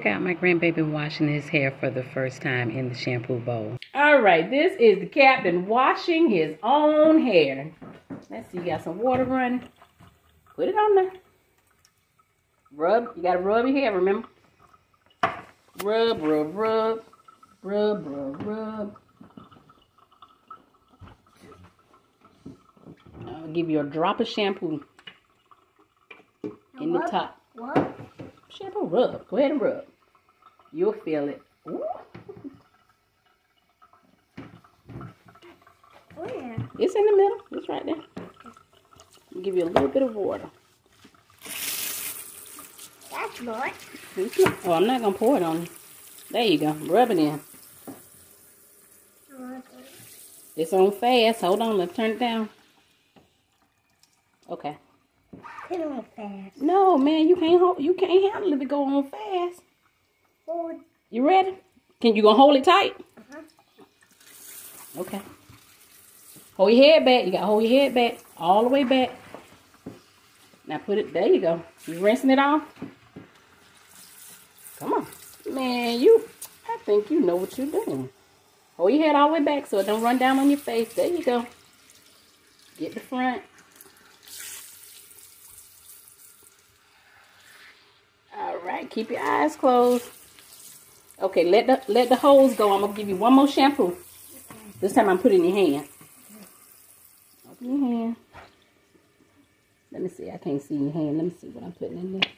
check out my grandbaby washing his hair for the first time in the shampoo bowl. All right, this is the captain washing his own hair. Let's see, you got some water running. Put it on there. Rub, you gotta rub your hair, remember? Rub, rub, rub. Rub, rub, rub. I'll give you a drop of shampoo in the top. What? Shampoo rub. Go ahead and rub. You'll feel it. Ooh. Where? It's in the middle. It's right there. I'll give you a little bit of water. That's. It's Oh, I'm not gonna pour it on you. There you go. Rub it in. It's on fast. Hold on. Let's turn it down. Okay. Put on fast. No, man, you can't hold. You can't handle it it go on fast. Hold. You ready? Can you gonna hold it tight? Uh-huh. Okay. Hold your head back. You gotta hold your head back all the way back. Now put it. There you go. You rinsing it off. Come on, man. You. I think you know what you're doing. Hold your head all the way back so it don't run down on your face. There you go. Get the front. All right. Keep your eyes closed. Okay, let the let the hose go. I'm gonna give you one more shampoo. This time I'm putting in your hand. Open your hand. Let me see. I can't see your hand. Let me see what I'm putting in there.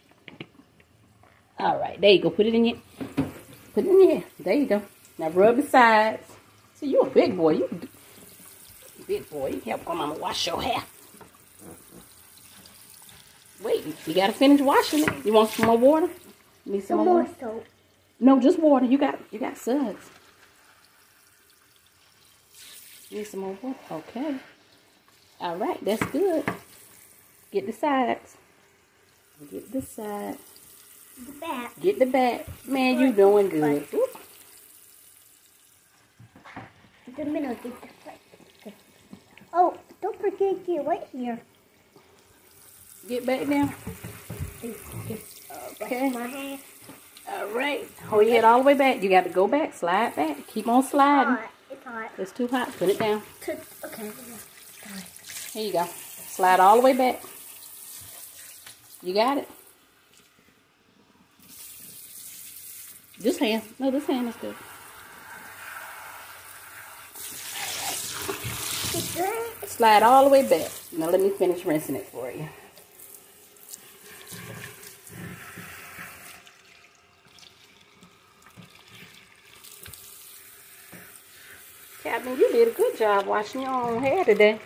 All right, there you go. Put it in your put it in your. There you go. Now rub the sides. See, you a big boy. You big boy. You help my mama wash your hair. You gotta finish washing it. You want some more water? Need some, Some more water? soap. No, just water. You got you got suds. Need some more water. Okay. All right, that's good. Get the sides. Get the sides. The back. Get the back. Man, you doing good. Ooh. The middle. Get the front. Oh, don't forget your right here. Get back now. Okay. All right. Hold your head all the way back. You got to go back. Slide back. Keep on sliding. Hot. It's hot. It's too hot. Put it down. Okay. Here you go. Slide all the way back. You got it? This hand. No, this hand is good. Slide all the way back. Now let me finish rinsing it for you. Captain, you did a good job washing your own hair today.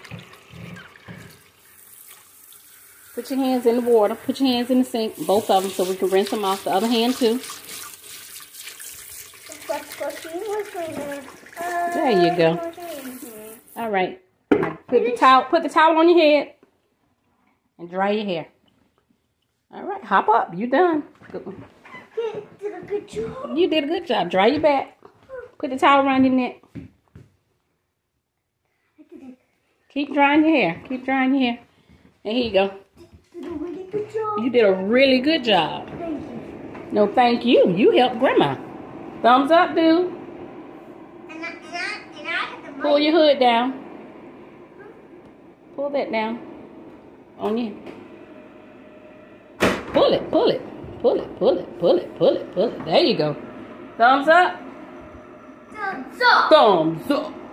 Put your hands in the water. Put your hands in the sink, both of them, so we can rinse them off. The other hand too. Let's go see what's in there. You go. what's in here? All right. Put the towel. Put the towel on your head, and dry your hair. All right. Hop up. You're done. Good one. Did a good job. You did a good job. Dry your back. Put the towel around your neck. I did a, Keep drying your hair. Keep drying your hair. And here you go. did really. You did a really good job. Thank you. No, thank you. You helped Grandma. Thumbs up, dude. And I, and I, and I the Pull your hood down. Pull that down. On you. Pull it, pull it. Pull it, pull it, pull it, pull it, pull it. There you go. Thumbs up. Thumbs up. Thumbs up.